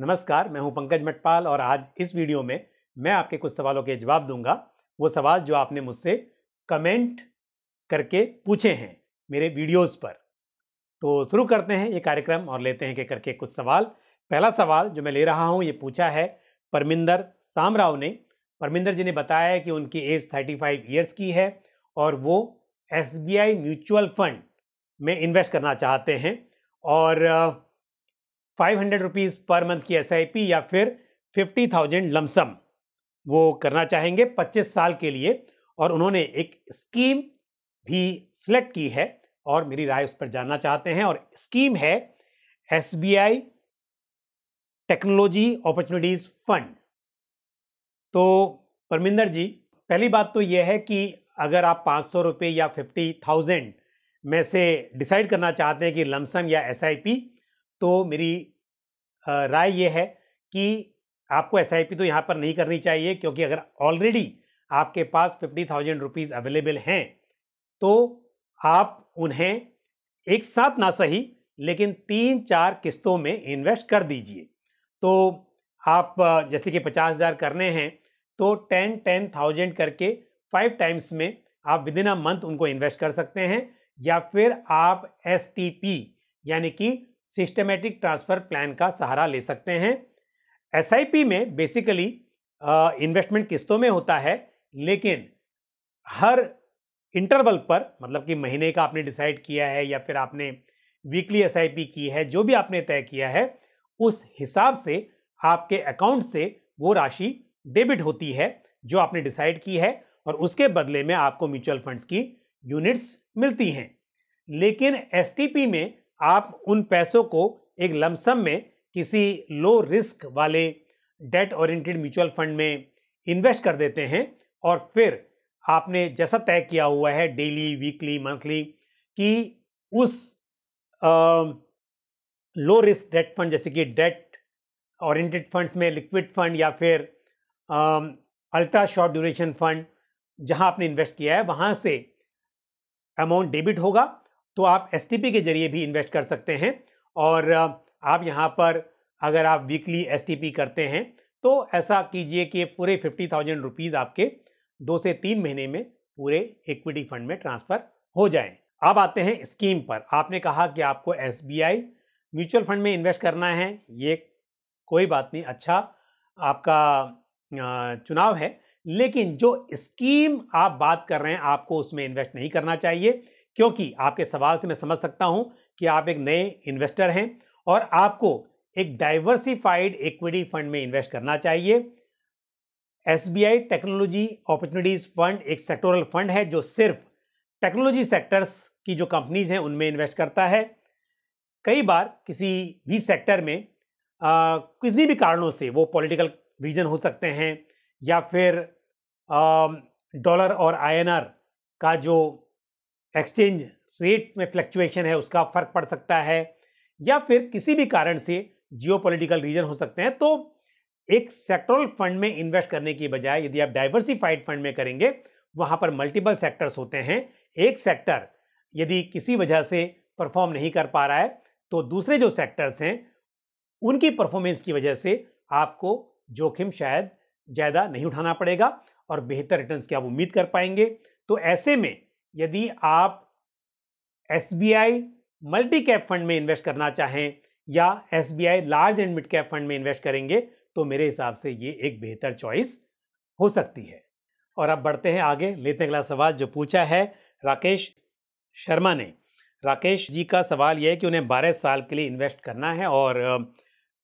नमस्कार, मैं हूँ पंकज मटपाल और आज इस वीडियो में मैं आपके कुछ सवालों के जवाब दूँगा। वो सवाल जो आपने मुझसे कमेंट करके पूछे हैं मेरे वीडियोस पर। तो शुरू करते हैं ये कार्यक्रम और लेते हैं कि करके कुछ सवाल। पहला सवाल जो मैं ले रहा हूँ, ये पूछा है परमिंदर सामराव ने। परमिंदर जी ने बताया कि उनकी एज 35 ईयर्स की है और वो एसबीआई म्यूचुअल फंड में इन्वेस्ट करना चाहते हैं और five hundred rupees per month की एसआईपी या फिर फिफ्टी थाउज़ेंड लमसम वो करना चाहेंगे पच्चीस साल के लिए और उन्होंने एक स्कीम भी सिलेक्ट की है और मेरी राय उस पर जानना चाहते हैं और स्कीम है एसबीआई टेक्नोलॉजी अपॉर्चुनिटीज़ फंड तो परमिंदर जी, पहली बात तो यह है कि अगर आप पाँच सौ रुपये या फिफ्टी थाउज़ेंड में से डिसाइड करना चाहते हैं कि लमसम या एसआईपी तो मेरी राय ये है कि आपको एसआईपी तो यहाँ पर नहीं करनी चाहिए क्योंकि अगर ऑलरेडी आपके पास फिफ्टी थाउज़ेंड रुपीज़ अवेलेबल हैं तो आप उन्हें एक साथ ना सही, लेकिन तीन चार किस्तों में इन्वेस्ट कर दीजिए। तो आप, जैसे कि पचास हज़ार करने हैं तो टेन टेन थाउज़ेंड करके फाइव टाइम्स में आप विद इन अ मंथ उनको इन्वेस्ट कर सकते हैं, या फिर आप एसटीपी यानी कि सिस्टमेटिक ट्रांसफ़र प्लान का सहारा ले सकते हैं। एसआईपी में बेसिकली इन्वेस्टमेंट किस्तों में होता है, लेकिन हर इंटरवल पर मतलब कि महीने का आपने डिसाइड किया है या फिर आपने वीकली एसआईपी की है, जो भी आपने तय किया है, उस हिसाब से आपके अकाउंट से वो राशि डेबिट होती है, जो आपने डिसाइड की है, और उसके बदले में आपको म्यूचुअल फंड्स की यूनिट्स मिलती हैं। लेकिन एसटीपी में आप उन पैसों को एक लमसम में किसी लो रिस्क वाले डेट ओरिएंटेड म्यूचुअल फंड में इन्वेस्ट कर देते हैं और फिर आपने जैसा तय किया हुआ है डेली वीकली मंथली कि उस लो रिस्क डेट फंड जैसे कि डेट ओरिएंटेड फंड्स में लिक्विड फंड या फिर अल्ट्रा शॉर्ट ड्यूरेशन फंड जहाँ आपने इन्वेस्ट किया है, वहाँ से अमाउंट डेबिट होगा तो आप एसटीपी के ज़रिए भी इन्वेस्ट कर सकते हैं। और आप यहाँ पर अगर आप वीकली एसटीपी करते हैं तो ऐसा कीजिए कि पूरे फिफ्टी थाउज़ेंड रुपीज़ आपके दो से तीन महीने में पूरे इक्विटी फंड में ट्रांसफ़र हो जाएँ। अब आते हैं स्कीम पर। आपने कहा कि आपको एसबीआई म्यूचुअल फंड में इन्वेस्ट करना है, ये कोई बात नहीं अच्छा आपका चुनाव है, लेकिन जो स्कीम आप बात कर रहे हैं, आपको उसमें इन्वेस्ट नहीं करना चाहिए। क्योंकि आपके सवाल से मैं समझ सकता हूँ कि आप एक नए इन्वेस्टर हैं और आपको एक डाइवर्सिफाइड इक्विटी फंड में इन्वेस्ट करना चाहिए। एसबीआई टेक्नोलॉजी अपॉर्चुनिटीज़ फंड एक सेक्टोरल फंड है जो सिर्फ़ टेक्नोलॉजी सेक्टर्स की जो कंपनीज़ हैं उनमें इन्वेस्ट करता है। कई बार किसी भी सेक्टर में किसी भी कारणों से वो पॉलिटिकल रीजन हो सकते हैं या फिर डॉलर और आईएनआर का जो एक्सचेंज रेट में फ्लक्चुएशन है, उसका फ़र्क पड़ सकता है, या फिर किसी भी कारण से जियो रीजन हो सकते हैं तो एक सेक्टरल फंड में इन्वेस्ट करने की बजाय यदि आप डाइवर्सिफाइड फंड में करेंगे, वहाँ पर मल्टीपल सेक्टर्स होते हैं। एक सेक्टर यदि किसी वजह से परफॉर्म नहीं कर पा रहा है तो दूसरे जो सेक्टर्स हैं, उनकी परफॉर्मेंस की वजह से आपको जोखिम शायद ज़्यादा नहीं उठाना पड़ेगा और बेहतर रिटर्न्स की आप उम्मीद कर पाएँगे। तो ऐसे में यदि आप S B I multi cap fund में इन्वेस्ट करना चाहें या S B I large and mid cap fund में इन्वेस्ट करेंगे तो मेरे हिसाब से ये एक बेहतर चॉइस हो सकती है। और अब बढ़ते हैं आगे, लेते अगला सवाल जो पूछा है राकेश शर्मा ने। राकेश जी का सवाल यह है कि उन्हें 12 साल के लिए इन्वेस्ट करना है और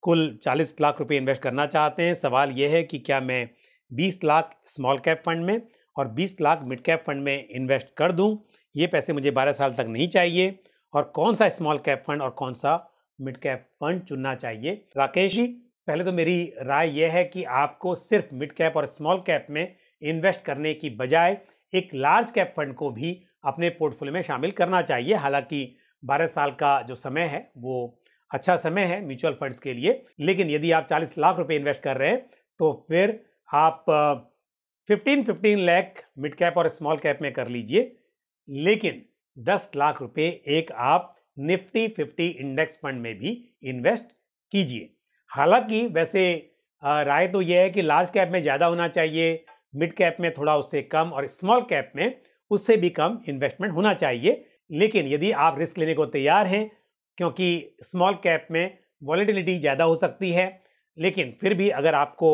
कुल 40 लाख रुपए इन्वेस्ट करना चाहते हैं। सवाल यह है कि क्या मैं 20 लाख स्मॉल कैप फंड में और 20 लाख मिड कैप फंड में इन्वेस्ट कर दूँ, ये पैसे मुझे 12 साल तक नहीं चाहिए। और कौन सा स्मॉल कैप फंड और कौन सा मिड कैप फंड चुनना चाहिए? राकेश जी, पहले तो मेरी राय यह है कि आपको सिर्फ़ मिड कैप और स्मॉल कैप में इन्वेस्ट करने की बजाय एक लार्ज कैप फंड को भी अपने पोर्टफोलियो में शामिल करना चाहिए। हालाँकि 12 साल का जो समय है, वो अच्छा समय है म्यूचुअल फंड्स के लिए। लेकिन यदि आप 40 लाख रुपए इन्वेस्ट कर रहे हैं तो फिर आप fifteen fifteen lakh mid cap और स्मॉल कैप में कर लीजिए। लेकिन दस लाख रुपए एक आप निफ्टी फिफ्टी इंडेक्स फंड में भी इन्वेस्ट कीजिए। हालाँकि वैसे राय तो यह है कि लार्ज कैप में ज़्यादा होना चाहिए मिड कैप में थोड़ा उससे कम और स्मॉल कैप में उससे भी कम इन्वेस्टमेंट होना चाहिए। लेकिन यदि आप रिस्क लेने को तैयार हैं, क्योंकि स्मॉल कैप में वॉलीटिलिटी ज़्यादा हो सकती है, लेकिन फिर भी अगर आपको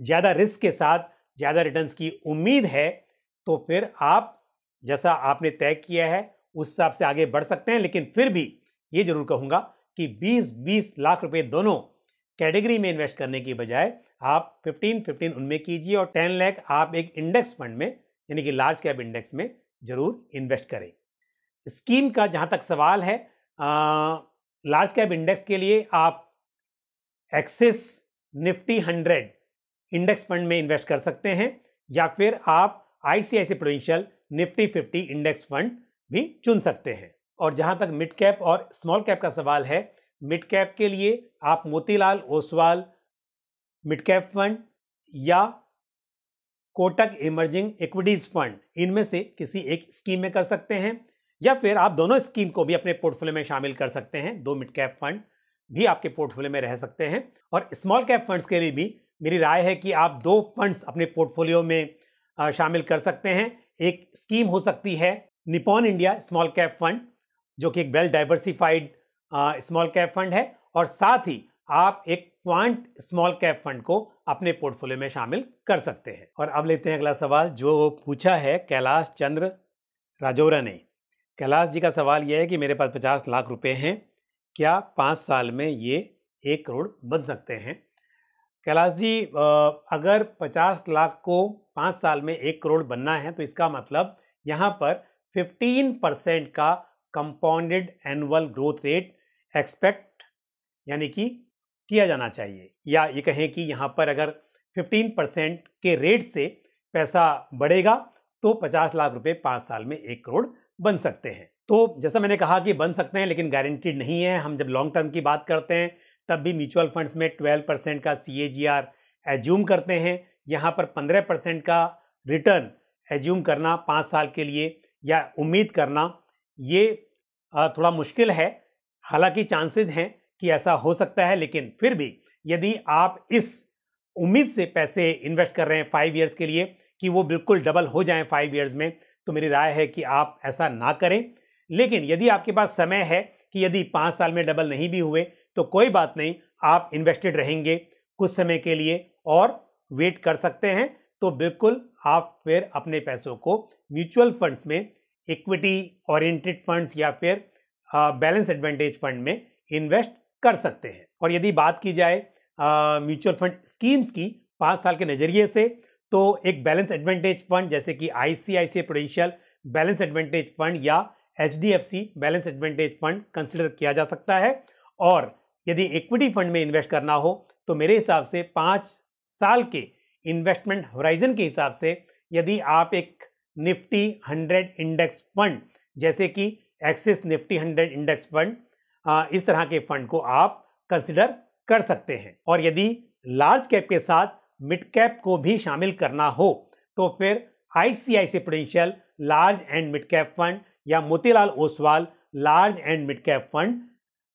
ज़्यादा रिस्क के साथ ज़्यादा रिटर्न्स की उम्मीद है तो फिर आप जैसा आपने तय किया है उस हिसाब से आगे बढ़ सकते हैं लेकिन फिर भी ये ज़रूर कहूँगा कि 20-20 लाख रुपए दोनों कैटेगरी में इन्वेस्ट करने की बजाय आप 15-15 उनमें कीजिए और 10 लाख आप एक इंडेक्स फंड में यानी कि लार्ज कैप इंडेक्स में ज़रूर इन्वेस्ट करें। स्कीम का जहाँ तक सवाल है आ, लार्ज कैप इंडेक्स के लिए आप Axis Nifty hundred index fund में इन्वेस्ट कर सकते हैं, या फिर आप I C Prudential Nifty fifty index fund भी चुन सकते हैं। और जहाँ तक मिड कैप और स्मॉल कैप का सवाल है, मिड कैप के लिए आप Motilal Oswal, mid cap fund या कोटक इमर्जिंग इक्विटीज फंड, इनमें से किसी एक स्कीम में कर सकते हैं, या फिर आप दोनों स्कीम को भी अपने पोर्टफोलियो में शामिल कर सकते हैं। दो मिड कैप फंड भी आपके पोर्टफोलियो में रह सकते हैं। और स्मॉल कैप फंड्स के लिए भी मेरी राय है कि आप दो फंड्स अपने पोर्टफोलियो में शामिल कर सकते हैं। एक स्कीम हो सकती है Nippon India small cap fund, जो कि एक well diversified small cap fund है, और साथ ही आप एक क्वांट स्मॉल कैप फंड को अपने पोर्टफोलियो में शामिल कर सकते हैं। और अब लेते हैं अगला सवाल, जो पूछा है कैलाश चंद्र राजौरा ने। कैलाश जी का सवाल यह है कि मेरे पास पचास लाख रुपए हैं, क्या पाँच साल में ये एक करोड़ बन सकते हैं? कैलाश जी अगर पचास लाख को पाँच साल में एक करोड़ बनना है तो इसका मतलब यहाँ पर फिफ्टीन परसेंट का compounded annual growth rate expect यानी कि किया जाना चाहिए। या ये कहें कि यहाँ पर अगर 15 परसेंट के रेट से पैसा बढ़ेगा तो 50 लाख रुपए पाँच साल में एक करोड़ बन सकते हैं। तो जैसा मैंने कहा कि बन सकते हैं, लेकिन गारंटीड नहीं है। हम जब लॉन्ग टर्म की बात करते हैं तब भी म्यूचुअल फंड्स में 12 परसेंट का सी एज्यूम करते हैं। यहाँ पर 15 परसेंट का रिटर्न एज्यूम करना पाँच साल के लिए या उम्मीद करना, ये थोड़ा मुश्किल है। हालाँकि चांसेस हैं कि ऐसा हो सकता है, लेकिन फिर भी यदि आप इस उम्मीद से पैसे इन्वेस्ट कर रहे हैं फाइव ईयर्स के लिए कि वो बिल्कुल डबल हो जाएँ फाइव ईयर्स में तो मेरी राय है कि आप ऐसा ना करें। लेकिन यदि आपके पास समय है कि यदि पाँच साल में डबल नहीं भी हुए तो कोई बात नहीं, आप इन्वेस्टेड रहेंगे कुछ समय के लिए और वेट कर सकते हैं। तो बिल्कुल आप फिर अपने पैसों को म्यूचुअल फंड्स में इक्विटी ओरिएंटेड फंड्स या फिर बैलेंस एडवांटेज फंड में इन्वेस्ट कर सकते हैं। और यदि बात की जाए म्यूचुअल फंड स्कीम्स की पाँच साल के नज़रिए से तो एक बैलेंस एडवांटेज फंड जैसे कि I C I C Prudential balance advantage fund या H D F C balance advantage fund consider किया जा सकता है। और यदि इक्विटी फंड में इन्वेस्ट करना हो तो मेरे हिसाब से पाँच साल के इन्वेस्टमेंट होराइजन के हिसाब से यदि आप एक निफ्टी हंड्रेड इंडेक्स फंड जैसे कि Axis Nifty hundred index fund इस तरह के फंड को आप कंसिडर कर सकते हैं। और यदि लार्ज कैप के साथ मिड कैप को भी शामिल करना हो तो फिर I C I C Prudential large and mid cap fund या Motilal Oswal large and mid cap fund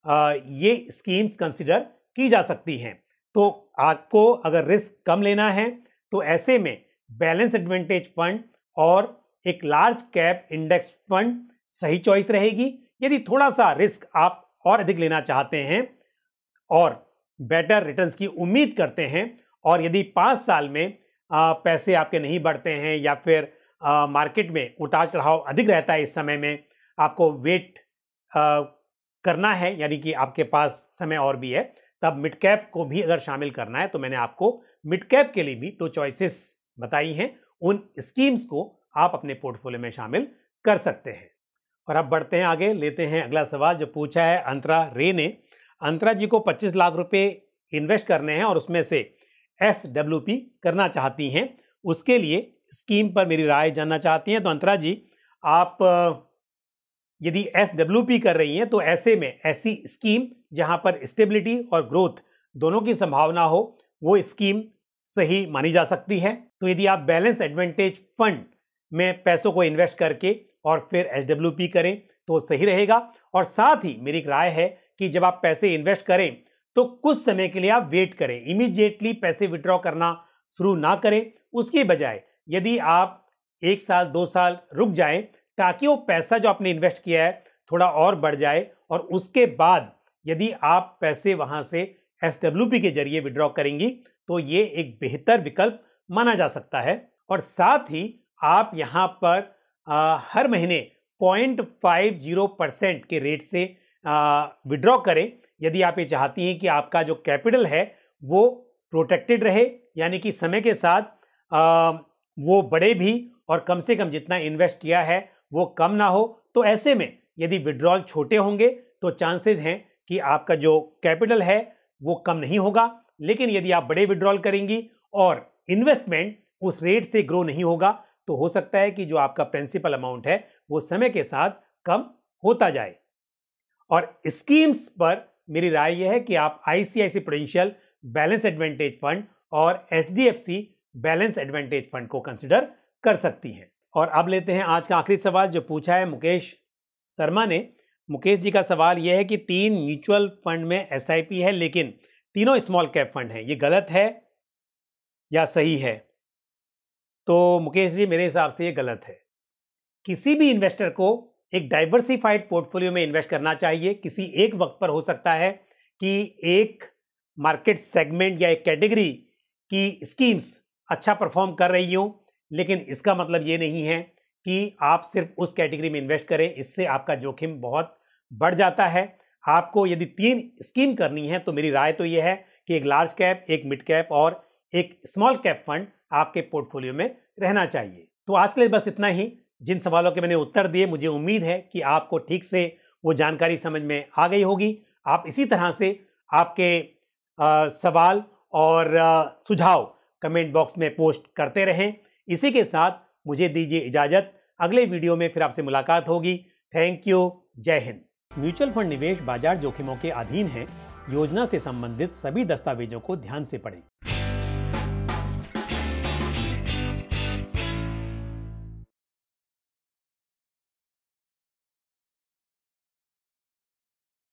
ये स्कीम्स कंसिडर की जा सकती हैं। तो आपको अगर रिस्क कम लेना है तो ऐसे में बैलेंस एडवांटेज फंड और एक लार्ज कैप इंडेक्स फंड सही चॉइस रहेगी। यदि थोड़ा सा रिस्क आप और अधिक लेना चाहते हैं और बेटर रिटर्न्स की उम्मीद करते हैं और यदि पाँच साल में आ, पैसे आपके नहीं बढ़ते हैं या फिर आ, मार्केट में उतार चढ़ाव अधिक रहता है इस समय में आपको वेट आ, करना है, यानी कि आपके पास समय और भी है, तब मिड कैप को भी अगर शामिल करना है तो मैंने आपको मिड कैप के लिए भी दो चॉइसेस बताई हैं। उन स्कीम्स को आप अपने पोर्टफोलियो में शामिल कर सकते हैं। और अब बढ़ते हैं आगे, लेते हैं अगला सवाल जो पूछा है अंतरा रे ने। अंतरा जी को 25 लाख रुपए इन्वेस्ट करने हैं और उसमें से एस डब्ल्यू पी करना चाहती हैं। उसके लिए स्कीम पर मेरी राय जानना चाहती हैं। तो अंतरा जी, आप यदि एस कर रही हैं तो ऐसे में ऐसी स्कीम जहाँ पर स्टेबिलिटी और ग्रोथ दोनों की संभावना हो, वो स्कीम सही मानी जा सकती है। तो यदि आप बैलेंस एडवांटेज फंड में पैसों को इन्वेस्ट करके और फिर एच करें तो सही रहेगा। और साथ ही मेरी एक राय है कि जब आप पैसे इन्वेस्ट करें तो कुछ समय के लिए आप वेट करें। इमीडिएटली पैसे विड्रॉ करना शुरू ना करें। उसके बजाय यदि आप एक साल, दो साल रुक जाएँ ताकि वो पैसा जो आपने इन्वेस्ट किया है थोड़ा और बढ़ जाए और उसके बाद यदि आप पैसे वहाँ से एस के ज़रिए विड्रॉ करेंगी तो ये एक बेहतर विकल्प माना जा सकता है। और साथ ही आप यहाँ पर आ, हर महीने पॉइंट फाइव ज़ीरो परसेंट के रेट से विड्रॉ करें। यदि आप ये चाहती हैं कि आपका जो कैपिटल है वो प्रोटेक्टेड रहे यानी कि समय के साथ आ, वो बढ़े भी और कम से कम जितना इन्वेस्ट किया है वो कम ना हो तो ऐसे में यदि विड्रॉल छोटे होंगे तो चांसेस हैं कि आपका जो कैपिटल है, वो कम नहीं होगा। लेकिन यदि आप बड़े विड्रॉल करेंगी और इन्वेस्टमेंट उस रेट से ग्रो नहीं होगा तो हो सकता है कि जो आपका प्रिंसिपल अमाउंट है, वो समय के साथ कम होता जाए। और स्कीम्स पर मेरी राय यह है कि आप ICICI Prudential balance advantage fund और HDFC बैलेंस एडवांटेज फंड को कंसिडर कर सकती हैं। और अब लेते हैं आज का आखिरी सवाल जो पूछा है मुकेश शर्मा ने। मुकेश जी का सवाल यह है कि तीन म्यूचुअल फंड में एसआईपी है, लेकिन तीनों स्मॉल कैप फंड हैं, ये गलत है या सही है? तो मुकेश जी, मेरे हिसाब से ये गलत है। किसी भी इन्वेस्टर को एक डाइवर्सिफाइड पोर्टफोलियो में इन्वेस्ट करना चाहिए। किसी एक वक्त पर हो सकता है कि एक मार्केट सेगमेंट या एक कैटेगरी की स्कीम्स अच्छा परफॉर्म कर रही हो लेकिन इसका मतलब ये नहीं है कि आप सिर्फ़ उस कैटेगरी में इन्वेस्ट करें इससे आपका जोखिम बहुत बढ़ जाता है। आपको यदि तीन स्कीम करनी है तो मेरी राय तो यह है कि एक लार्ज कैप एक मिड कैप और एक स्मॉल कैप फंड आपके पोर्टफोलियो में रहना चाहिए। तो आज के लिए बस इतना ही। जिन सवालों के मैंने उत्तर दिए मुझे उम्मीद है कि आपको ठीक से वो जानकारी समझ में आ गई होगी। आप इसी तरह से आपके आ, सवाल और आ, सुझाव कमेंट बॉक्स में पोस्ट करते रहें। इसी के साथ मुझे दीजिए इजाज़त। अगले वीडियो में फिर आपसे मुलाकात होगी। थैंक यू जय हिंद। म्यूचुअल फंड निवेश बाज़ार जोखिमों के अधीन है। योजना से संबंधित सभी दस्तावेजों को ध्यान से पढ़ें।